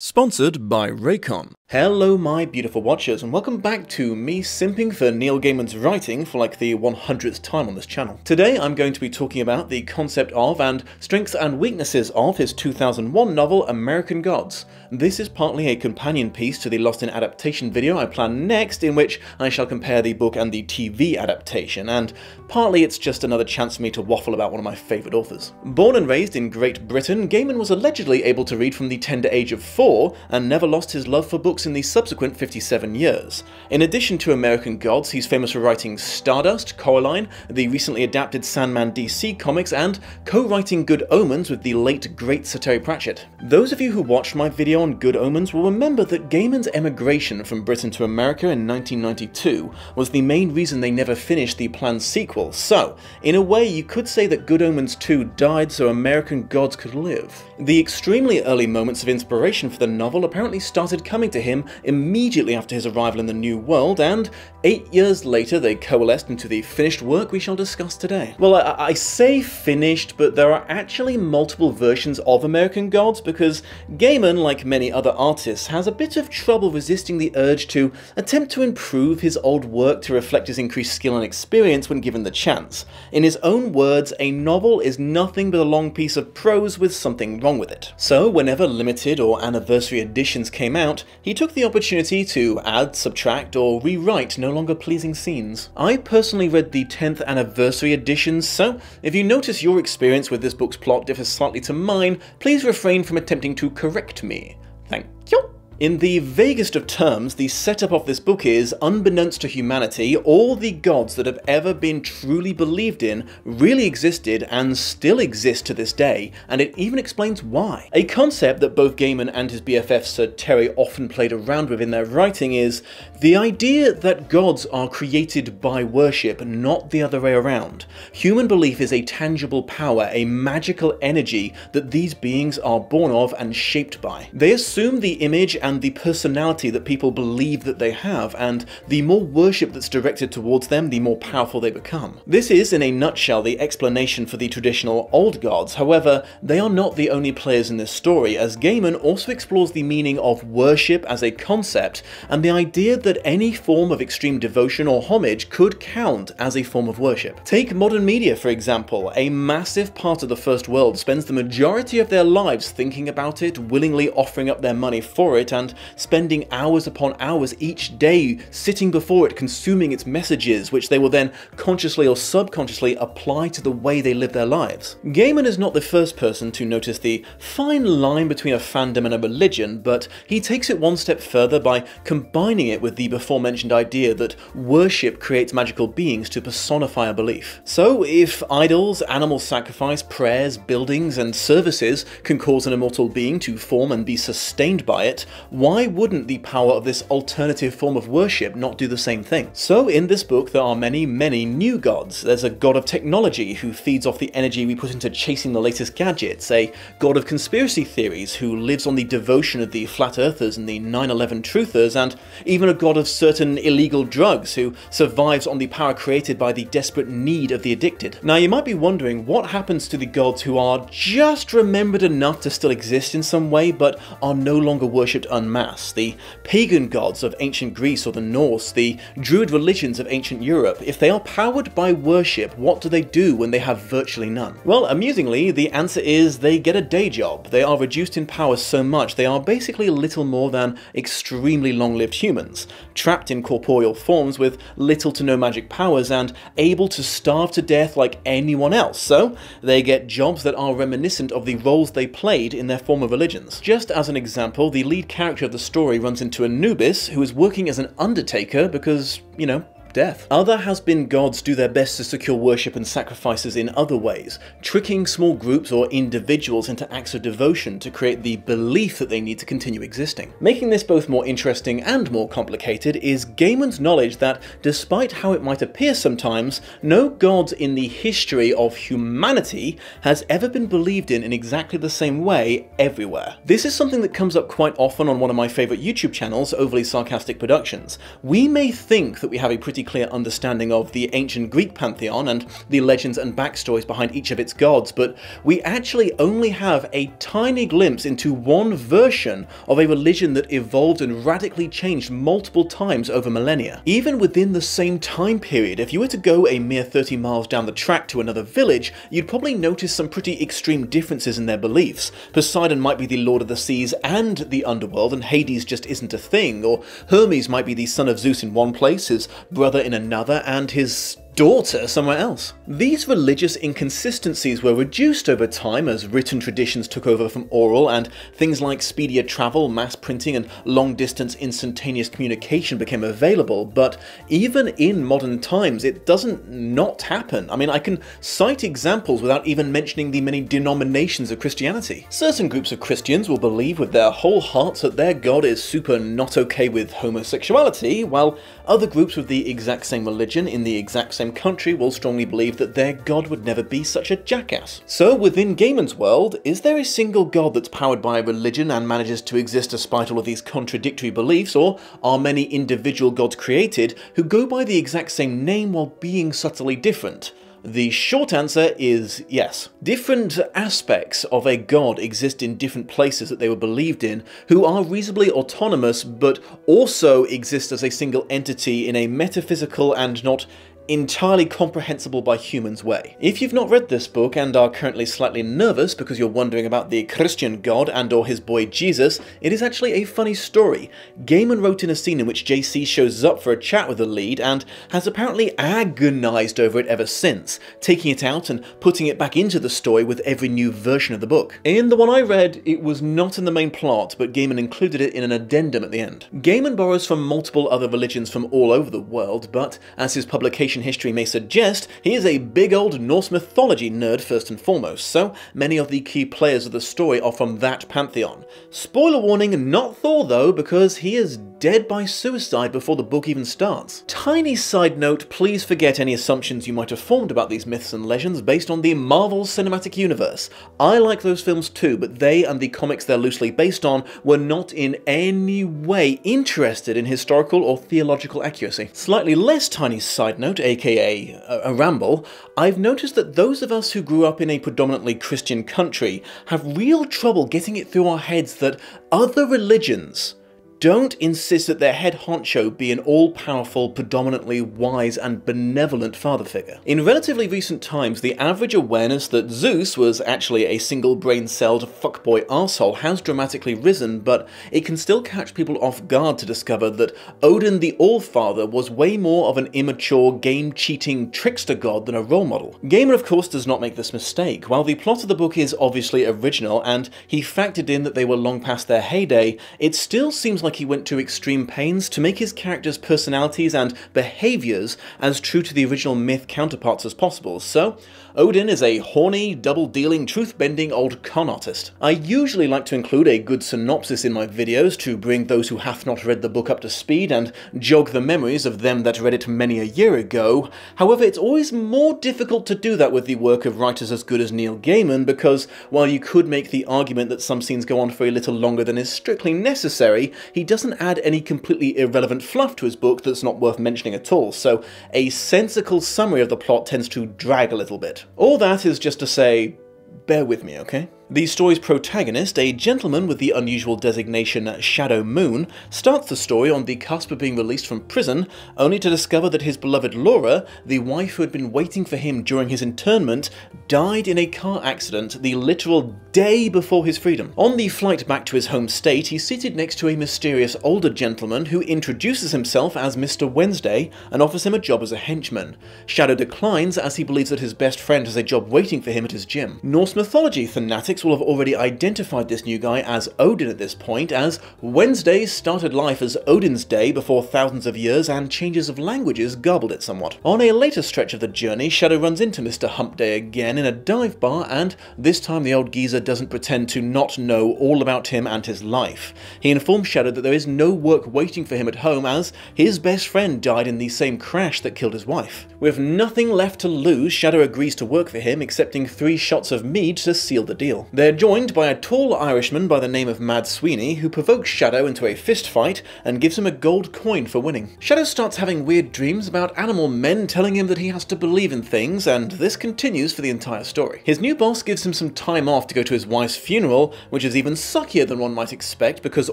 Sponsored by Raycon. Hello my beautiful watchers and welcome back to me simping for Neil Gaiman's writing for like the 100th time on this channel. Today I'm going to be talking about the concept of and strengths and weaknesses of his 2001 novel American Gods. This is partly a companion piece to the Lost in Adaptation video I plan next in which I shall compare the book and the TV adaptation and partly it's just another chance for me to waffle about one of my favourite authors. Born and raised in Great Britain, Gaiman was allegedly able to read from the tender age of four and never lost his love for books in the subsequent 57 years. In addition to American Gods, he's famous for writing Stardust, Coraline, the recently adapted Sandman DC comics, and co-writing Good Omens with the late great Sir Terry Pratchett. Those of you who watched my video on Good Omens will remember that Gaiman's emigration from Britain to America in 1992 was the main reason they never finished the planned sequel, so in a way you could say that Good Omens 2 died so American Gods could live. The extremely early moments of inspiration for the novel apparently started coming to him immediately after his arrival in the New World, and eight years later they coalesced into the finished work we shall discuss today. Well, I, I say finished, but there are actually multiple versions of American Gods because Gaiman, like many other artists, has a bit of trouble resisting the urge to attempt to improve his old work to reflect his increased skill and experience when given the chance. In his own words, a novel is nothing but a long piece of prose with something wrong with it. So, whenever limited or anniversary editions came out, he took the opportunity to add, subtract, or rewrite no longer pleasing scenes. I personally read the 10th anniversary editions, so if you notice your experience with this book's plot differs slightly to mine, please refrain from attempting to correct me. Thank you. In the vaguest of terms, the setup of this book is, unbeknownst to humanity, all the gods that have ever been truly believed in really existed and still exist to this day, and it even explains why. A concept that both Gaiman and his BFF Sir Terry often played around with in their writing is the idea that gods are created by worship, not the other way around. Human belief is a tangible power, a magical energy that these beings are born of and shaped by. They assume the image the personality that people believe that they have, and the more worship that's directed towards them, the more powerful they become. This is, in a nutshell, the explanation for the traditional old gods, however, they are not the only players in this story, as Gaiman also explores the meaning of worship as a concept, and the idea that any form of extreme devotion or homage could count as a form of worship. Take modern media, for example. A massive part of the first world spends the majority of their lives thinking about it, willingly offering up their money for it, spending hours upon hours each day sitting before it, consuming its messages, which they will then consciously or subconsciously apply to the way they live their lives. Gaiman is not the first person to notice the fine line between a fandom and a religion, but he takes it one step further by combining it with the before mentioned idea that worship creates magical beings to personify a belief. So, if idols, animal sacrifice, prayers, buildings, and services can cause an immortal being to form and be sustained by it, why wouldn't the power of this alternative form of worship not do the same thing? So in this book there are many, many new gods. There's a god of technology who feeds off the energy we put into chasing the latest gadgets, a god of conspiracy theories who lives on the devotion of the flat earthers and the 9-11 truthers, and even a god of certain illegal drugs who survives on the power created by the desperate need of the addicted. Now you might be wondering what happens to the gods who are just remembered enough to still exist in some way but are no longer worshipped en masse, the pagan gods of ancient Greece or the Norse, the druid religions of ancient Europe, if they are powered by worship, what do they do when they have virtually none? Well, amusingly, the answer is they get a day job. They are reduced in power so much they are basically little more than extremely long-lived humans, trapped in corporeal forms with little to no magic powers and able to starve to death like anyone else, so they get jobs that are reminiscent of the roles they played in their former religions. Just as an example, the lead character character of the story runs into Anubis, who is working as an undertaker because, you know, death. Other has-been gods do their best to secure worship and sacrifices in other ways, tricking small groups or individuals into acts of devotion to create the belief that they need to continue existing. Making this both more interesting and more complicated is Gaiman's knowledge that, despite how it might appear sometimes, no god in the history of humanity has ever been believed in in exactly the same way everywhere. This is something that comes up quite often on one of my favourite YouTube channels, Overly Sarcastic Productions. We may think that we have a pretty pretty clear understanding of the ancient Greek pantheon and the legends and backstories behind each of its gods, but we actually only have a tiny glimpse into one version of a religion that evolved and radically changed multiple times over millennia. Even within the same time period, if you were to go a mere 30 miles down the track to another village, you'd probably notice some pretty extreme differences in their beliefs. Poseidon might be the lord of the seas and the underworld, and Hades just isn't a thing, or Hermes might be the son of Zeus in one place, his brother in another, and his daughter somewhere else. These religious inconsistencies were reduced over time as written traditions took over from oral and things like speedier travel, mass printing and long-distance instantaneous communication became available, but even in modern times it doesn't not happen. I mean, I can cite examples without even mentioning the many denominations of Christianity. Certain groups of Christians will believe with their whole hearts that their God is super not okay with homosexuality, while other groups with the exact same religion in the exact same country will strongly believe that their god would never be such a jackass. So within Gaiman's world, is there a single god that's powered by a religion and manages to exist despite all of these contradictory beliefs, or are many individual gods created who go by the exact same name while being subtly different? The short answer is yes. Different aspects of a god exist in different places that they were believed in, who are reasonably autonomous but also exist as a single entity in a metaphysical and not entirely comprehensible by humans way. If you've not read this book and are currently slightly nervous because you're wondering about the Christian God and or his boy Jesus, it is actually a funny story. Gaiman wrote in a scene in which JC shows up for a chat with the lead and has apparently agonized over it ever since, taking it out and putting it back into the story with every new version of the book. In the one I read, it was not in the main plot, but Gaiman included it in an addendum at the end. Gaiman borrows from multiple other religions from all over the world, but as his publication history may suggest, he is a big old Norse mythology nerd first and foremost, so many of the key players of the story are from that pantheon. Spoiler warning, not Thor though, because he is dead by suicide before the book even starts. Tiny side note, please forget any assumptions you might have formed about these myths and legends based on the Marvel Cinematic Universe. I like those films too, but they and the comics they're loosely based on were not in any way interested in historical or theological accuracy. Slightly less tiny side note, aka a, a ramble, I've noticed that those of us who grew up in a predominantly Christian country have real trouble getting it through our heads that other religions don't insist that their head honcho be an all-powerful, predominantly wise and benevolent father figure. In relatively recent times, the average awareness that Zeus was actually a single brain-celled fuckboy arsehole has dramatically risen, but it can still catch people off guard to discover that Odin the All-Father was way more of an immature, game-cheating trickster god than a role model. Gaiman, of course does not make this mistake. While the plot of the book is obviously original, and he factored in that they were long past their heyday, it still seems like like he went to extreme pains to make his characters' personalities and behaviours as true to the original myth counterparts as possible, so Odin is a horny, double-dealing, truth-bending old con artist. I usually like to include a good synopsis in my videos to bring those who have not read the book up to speed and jog the memories of them that read it many a year ago, however it's always more difficult to do that with the work of writers as good as Neil Gaiman because while you could make the argument that some scenes go on for a little longer than is strictly necessary, he doesn't add any completely irrelevant fluff to his book that's not worth mentioning at all, so a sensical summary of the plot tends to drag a little bit. All that is just to say, bear with me, okay? The story's protagonist, a gentleman with the unusual designation Shadow Moon, starts the story on the cusp of being released from prison, only to discover that his beloved Laura, the wife who had been waiting for him during his internment, died in a car accident the literal day before his freedom. On the flight back to his home state, he's seated next to a mysterious older gentleman who introduces himself as Mr. Wednesday and offers him a job as a henchman. Shadow declines as he believes that his best friend has a job waiting for him at his gym. Norse mythology fanatics will have already identified this new guy as Odin at this point, as Wednesday started life as Odin's Day before thousands of years and changes of languages garbled it somewhat. On a later stretch of the journey, Shadow runs into Mr. Humpday again in a dive bar, and this time the old geezer doesn't pretend to not know all about him and his life. He informs Shadow that there is no work waiting for him at home as his best friend died in the same crash that killed his wife. With nothing left to lose, Shadow agrees to work for him, accepting three shots of mead to seal the deal. They're joined by a tall Irishman by the name of Mad Sweeney, who provokes Shadow into a fist fight and gives him a gold coin for winning. Shadow starts having weird dreams about animal men telling him that he has to believe in things, and this continues for the entire story. His new boss gives him some time off to go to his wife's funeral, which is even suckier than one might expect because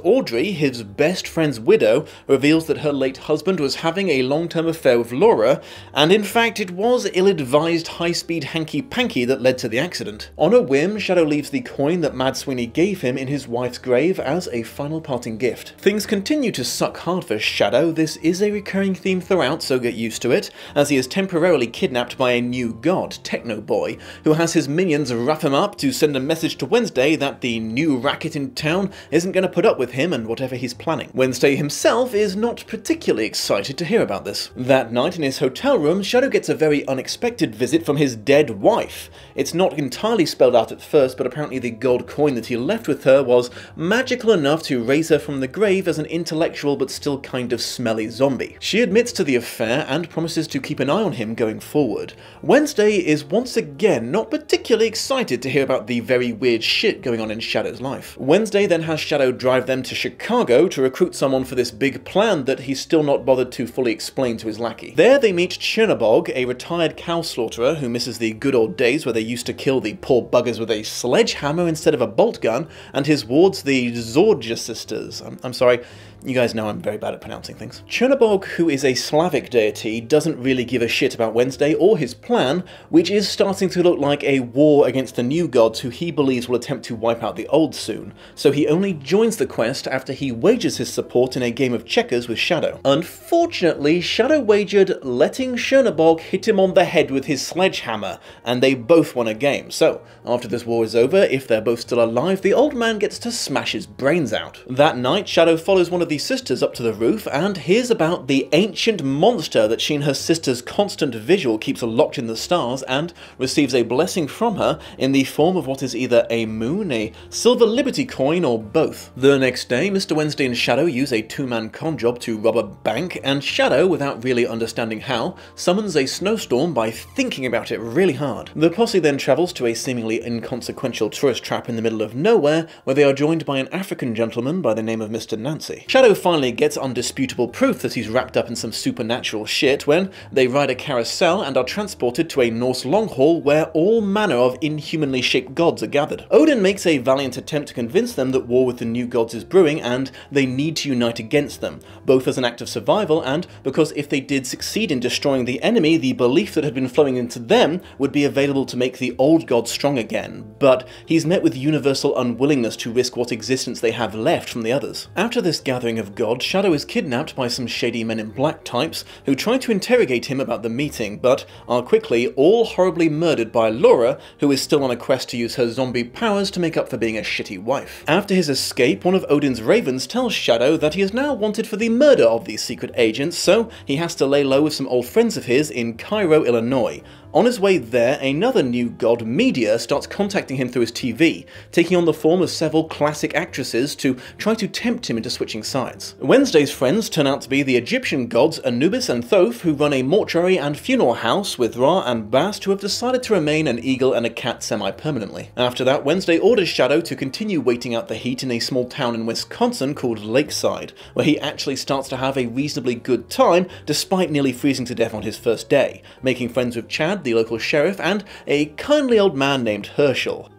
Audrey, his best friend's widow, reveals that her late husband was having a long-term affair with Laura, and in fact it was ill-advised high-speed hanky-panky that led to the accident. On a whim, Shadow leaves the coin that Mad Sweeney gave him in his wife's grave as a final parting gift. Things continue to suck hard for Shadow, this is a recurring theme throughout, so get used to it, as he is temporarily kidnapped by a new god, Techno Boy, who has his minions rough him up to send a message to Wednesday that the new racket in town isn't going to put up with him and whatever he's planning. Wednesday himself is not particularly excited to hear about this. That night in his hotel room, Shadow gets a very unexpected visit from his dead wife. It's not entirely spelled out at first, but apparently the gold coin that he left with her was magical enough to raise her from the grave as an intellectual but still kind of smelly zombie. She admits to the affair and promises to keep an eye on him going forward. Wednesday is once again not particularly excited to hear about the very weird shit going on in Shadow's life. Wednesday then has Shadow drive them to Chicago to recruit someone for this big plan that he's still not bothered to fully explain to his lackey. There they meet Chernabog, a retired cow slaughterer who misses the good old days where they used to kill the poor buggers with a sledgehammer instead of a bolt gun, and his wards the Zorja sisters. I'm, I'm sorry, you guys know I'm very bad at pronouncing things. Chernabog, who is a Slavic deity, doesn't really give a shit about Wednesday or his plan, which is starting to look like a war against the new gods who he believes will attempt to wipe out the old soon, so he only joins the quest after he wagers his support in a game of checkers with Shadow. Unfortunately, Shadow wagered letting Chernabog hit him on the head with his sledgehammer, and they both won a game, so after this war is over, if they're both still alive, the old man gets to smash his brains out. That night, Shadow follows one of the sisters up to the roof and hears about the ancient monster that she and her sister's constant visual keeps locked in the stars and receives a blessing from her in the form of what is either a moon, a silver liberty coin, or both. The next day, Mr. Wednesday and Shadow use a two-man con job to rob a bank, and Shadow, without really understanding how, summons a snowstorm by thinking about it really hard. The posse then travels to a seemingly inconsequential tourist trap in the middle of nowhere, where they are joined by an African gentleman by the name of Mr. Nancy. Shadow finally gets undisputable proof that he's wrapped up in some supernatural shit when they ride a carousel and are transported to a Norse long hall where all manner of inhumanly shaped gods are gathered. Odin makes a valiant attempt to convince them that war with the new gods is brewing and they need to unite against them, both as an act of survival and because if they did succeed in destroying the enemy, the belief that had been flowing into them would be available to make the old gods strong again. But he's met with universal unwillingness to risk what existence they have left from the others. After this gathering of God, Shadow is kidnapped by some shady men in black types who try to interrogate him about the meeting, but are quickly all horribly murdered by Laura, who is still on a quest to use her zombie powers to make up for being a shitty wife. After his escape, one of Odin's ravens tells Shadow that he is now wanted for the murder of these secret agents, so he has to lay low with some old friends of his in Cairo, Illinois, on his way there, another new god, Media, starts contacting him through his TV, taking on the form of several classic actresses to try to tempt him into switching sides. Wednesday's friends turn out to be the Egyptian gods Anubis and Thoth, who run a mortuary and funeral house with Ra and Bast, who have decided to remain an eagle and a cat semi-permanently. After that, Wednesday orders Shadow to continue waiting out the heat in a small town in Wisconsin called Lakeside, where he actually starts to have a reasonably good time despite nearly freezing to death on his first day, making friends with Chad, the local sheriff, and a kindly old man named Herschel.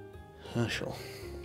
Herschel.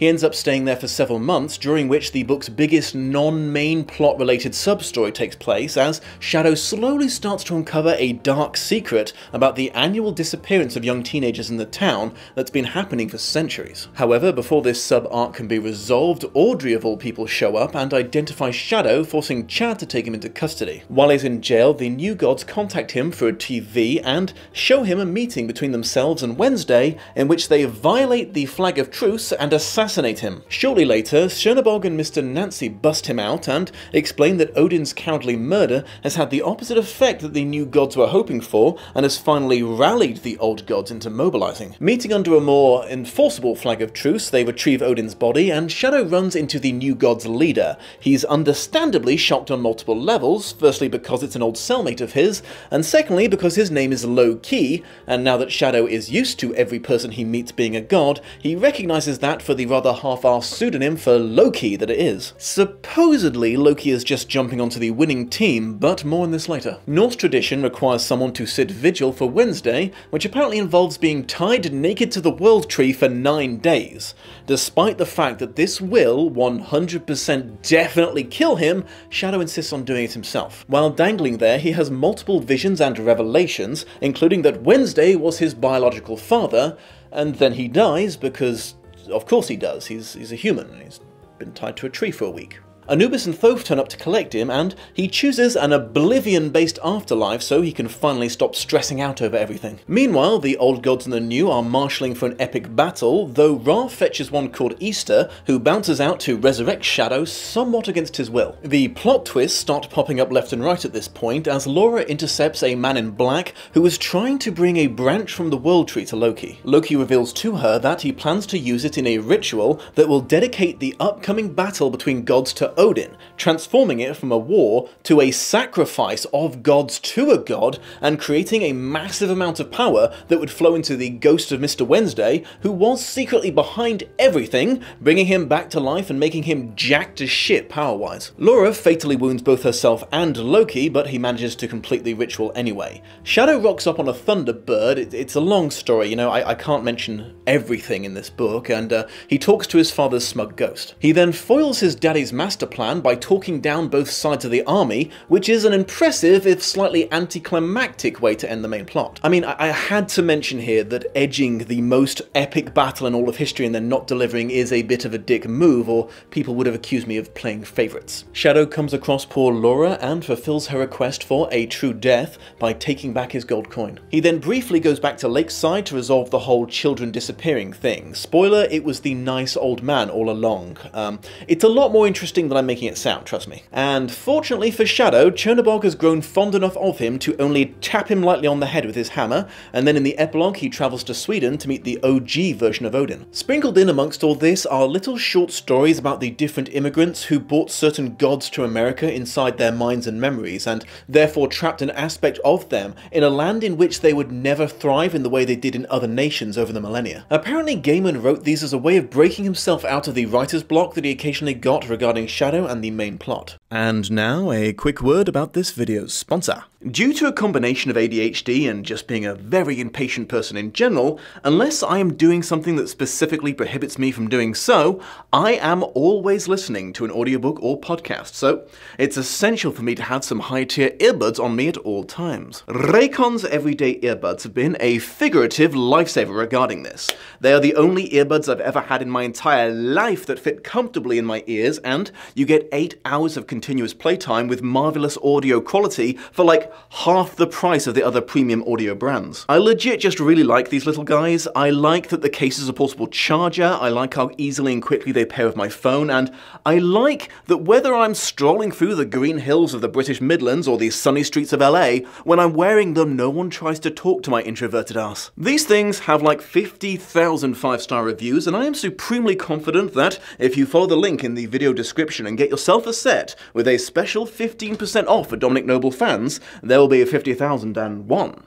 He ends up staying there for several months, during which the book's biggest non-main plot-related sub-story takes place, as Shadow slowly starts to uncover a dark secret about the annual disappearance of young teenagers in the town that's been happening for centuries. However, before this sub-arc can be resolved, Audrey of all people show up and identify Shadow, forcing Chad to take him into custody. While he's in jail, the new gods contact him for a TV and show him a meeting between themselves and Wednesday in which they violate the flag of truce and assassinate assassinate him. Shortly later, Chernobog and Mr. Nancy bust him out and explain that Odin's cowardly murder has had the opposite effect that the new gods were hoping for and has finally rallied the old gods into mobilizing. Meeting under a more enforceable flag of truce, they retrieve Odin's body and Shadow runs into the new god's leader. He's understandably shocked on multiple levels, firstly because it's an old cellmate of his, and secondly because his name is Low Key, and now that Shadow is used to every person he meets being a god, he recognizes that for the rather half-assed pseudonym for Loki that it is. Supposedly, Loki is just jumping onto the winning team, but more on this later. Norse tradition requires someone to sit vigil for Wednesday, which apparently involves being tied naked to the world tree for nine days. Despite the fact that this will 100% definitely kill him, Shadow insists on doing it himself. While dangling there, he has multiple visions and revelations, including that Wednesday was his biological father, and then he dies because, of course he does, he's, he's a human, he's been tied to a tree for a week. Anubis and Thoth turn up to collect him, and he chooses an oblivion-based afterlife so he can finally stop stressing out over everything. Meanwhile, the old gods and the new are marshalling for an epic battle, though Ra fetches one called Easter, who bounces out to resurrect Shadow somewhat against his will. The plot twists start popping up left and right at this point, as Laura intercepts a man in black who is trying to bring a branch from the World Tree to Loki. Loki reveals to her that he plans to use it in a ritual that will dedicate the upcoming battle between gods to Odin, transforming it from a war to a sacrifice of gods to a god and creating a massive amount of power that would flow into the ghost of Mr. Wednesday, who was secretly behind everything, bringing him back to life and making him jacked as shit power-wise. Laura fatally wounds both herself and Loki, but he manages to complete the ritual anyway. Shadow rocks up on a Thunderbird, it, it's a long story, you know, I, I, can't mention everything in this book, and uh, he talks to his father's smug ghost. He then foils his daddy's master plan by talking down both sides of the army, which is an impressive, if slightly anticlimactic way to end the main plot. I mean, I, I had to mention here that edging the most epic battle in all of history and then not delivering is a bit of a dick move, or people would have accused me of playing favourites. Shadow comes across poor Laura and fulfills her request for a true death by taking back his gold coin. He then briefly goes back to Lakeside to resolve the whole children disappearing thing. Spoiler, it was the nice old man all along. Um, it's a lot more interesting than I'm making it sound, trust me. And fortunately for Shadow, Chernobog has grown fond enough of him to only tap him lightly on the head with his hammer, and then in the epilogue he travels to Sweden to meet the OG version of Odin. Sprinkled in amongst all this are little short stories about the different immigrants who brought certain gods to America inside their minds and memories, and therefore trapped an aspect of them in a land in which they would never thrive in the way they did in other nations over the millennia. Apparently Gaiman wrote these as a way of breaking himself out of the writer's block that he occasionally got regarding Shadow and the main plot. And now a quick word about this video's sponsor. Due to a combination of ADHD and just being a very impatient person in general, unless I am doing something that specifically prohibits me from doing so, I am always listening to an audiobook or podcast, so it's essential for me to have some high-tier earbuds on me at all times. Raycon's everyday earbuds have been a figurative lifesaver regarding this. They are the only earbuds I've ever had in my entire life that fit comfortably in my ears, and you get 8 hours of continuous playtime with marvelous audio quality for like half the price of the other premium audio brands. I legit just really like these little guys. I like that the case is a portable charger, I like how easily and quickly they pair with my phone, and I like that whether I'm strolling through the green hills of the British Midlands or the sunny streets of LA, when I'm wearing them no one tries to talk to my introverted ass. These things have like 50,000 5-star reviews, and I am supremely confident that if you follow the link in the video description and get yourself a set with a special 15% off for Dominic Noble fans, there will be a 50,001.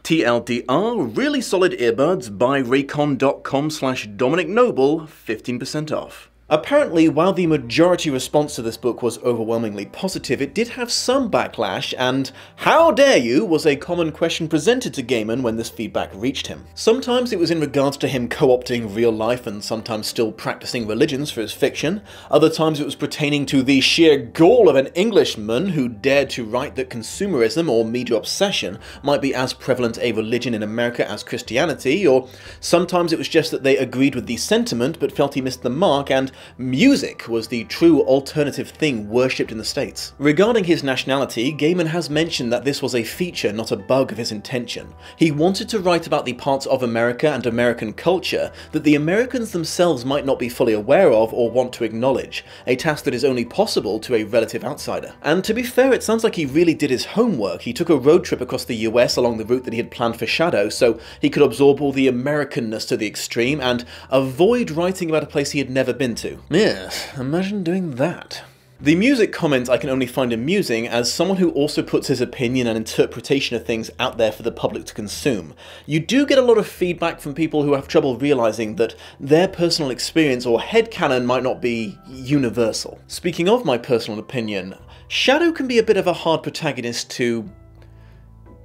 TLDR, really solid earbuds by raycon.com slash Dominic Noble, 15% off. Apparently, while the majority response to this book was overwhelmingly positive, it did have some backlash, and how dare you was a common question presented to Gaiman when this feedback reached him. Sometimes it was in regards to him co-opting real life and sometimes still practicing religions for his fiction, other times it was pertaining to the sheer gall of an Englishman who dared to write that consumerism or media obsession might be as prevalent a religion in America as Christianity, or sometimes it was just that they agreed with the sentiment but felt he missed the mark and music was the true alternative thing worshipped in the States. Regarding his nationality, Gaiman has mentioned that this was a feature, not a bug of his intention. He wanted to write about the parts of America and American culture that the Americans themselves might not be fully aware of or want to acknowledge, a task that is only possible to a relative outsider. And to be fair, it sounds like he really did his homework. He took a road trip across the US along the route that he had planned for Shadow, so he could absorb all the Americanness to the extreme and avoid writing about a place he had never been to. Yes, imagine doing that. The music comment I can only find amusing as someone who also puts his opinion and interpretation of things out there for the public to consume. You do get a lot of feedback from people who have trouble realizing that their personal experience or headcanon might not be universal. Speaking of my personal opinion, Shadow can be a bit of a hard protagonist to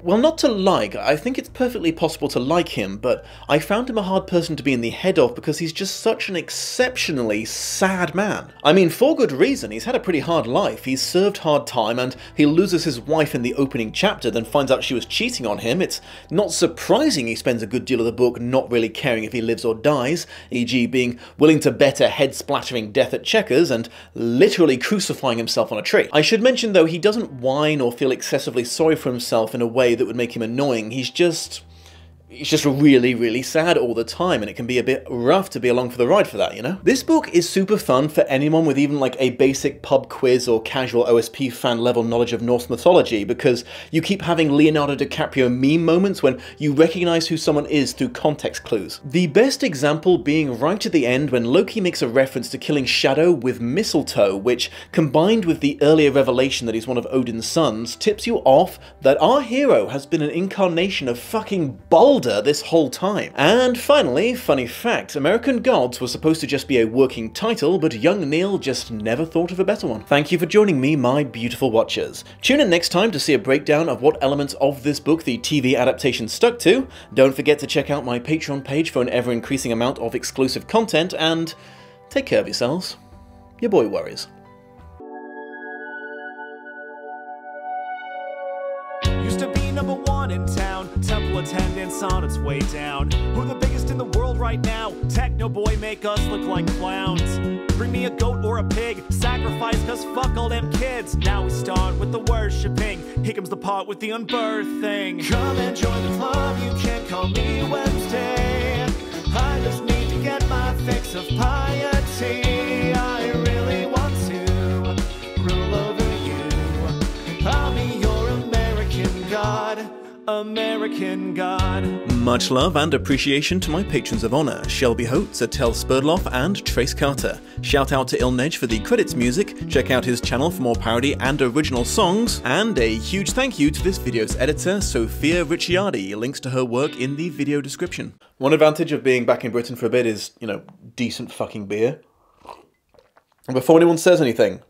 well, not to like, I think it's perfectly possible to like him, but I found him a hard person to be in the head of because he's just such an exceptionally sad man. I mean, for good reason, he's had a pretty hard life, he's served hard time, and he loses his wife in the opening chapter, then finds out she was cheating on him. It's not surprising he spends a good deal of the book not really caring if he lives or dies, e.g., being willing to bet a head splattering death at checkers and literally crucifying himself on a tree. I should mention, though, he doesn't whine or feel excessively sorry for himself in a way that would make him annoying. He's just it's just really, really sad all the time, and it can be a bit rough to be along for the ride for that, you know? This book is super fun for anyone with even like a basic pub quiz or casual OSP fan level knowledge of Norse mythology, because you keep having Leonardo DiCaprio meme moments when you recognize who someone is through context clues. The best example being right at the end when Loki makes a reference to killing Shadow with mistletoe, which, combined with the earlier revelation that he's one of Odin's sons, tips you off that our hero has been an incarnation of fucking Balder this whole time. And finally, funny fact, American Gods was supposed to just be a working title, but young Neil just never thought of a better one. Thank you for joining me, my beautiful watchers. Tune in next time to see a breakdown of what elements of this book the TV adaptation stuck to. Don't forget to check out my Patreon page for an ever-increasing amount of exclusive content, and take care of yourselves. Your boy worries. Attendance on its way down. Who the biggest in the world right now? Techno boy make us look like clowns. Bring me a goat or a pig, sacrifice cause fuck all them kids. Now we start with the worshipping. Here comes the part with the unbirthing. Come and join the club, you can't call me Wednesday. I just need to get my fix of piety. I really want to rule over you. I'll your American God. American God. Much love and appreciation to my patrons of honor, Shelby Holtz, Atel Spurdloff, and Trace Carter. Shout out to Il Neige for the credits music, check out his channel for more parody and original songs, and a huge thank you to this video's editor, Sophia Ricciardi, links to her work in the video description. One advantage of being back in Britain for a bit is, you know, decent fucking beer. And before anyone says anything,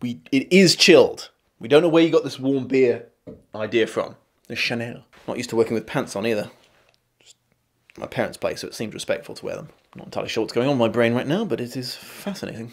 we it is chilled. We don't know where you got this warm beer idea from. Chanel. Not used to working with pants on either. Just my parents' place, so it seemed respectful to wear them. Not entirely sure what's going on in my brain right now, but it is fascinating.